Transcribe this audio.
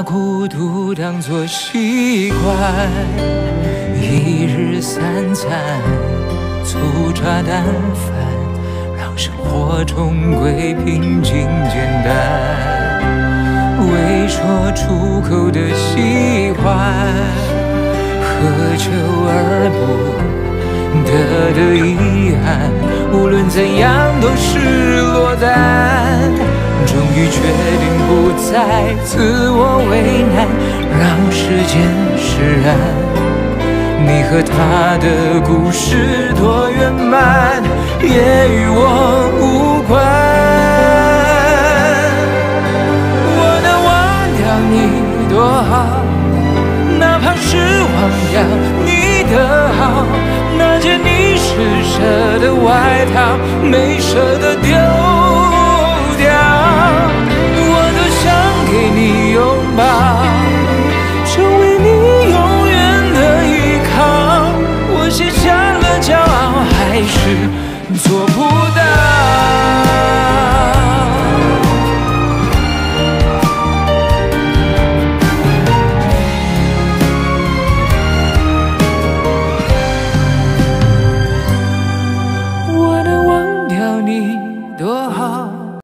把孤独当作习惯，一日三餐粗茶淡饭，让生活终归平静简单。未说出口的喜欢，何求而不得的遗憾，无论怎样都是落单。你决定不再自我为难，让时间释然。你和他的故事多圆满，也与我无关。我能忘掉你多好，哪怕是忘掉你的好。那件你施舍的外套，没舍得丢。是做不到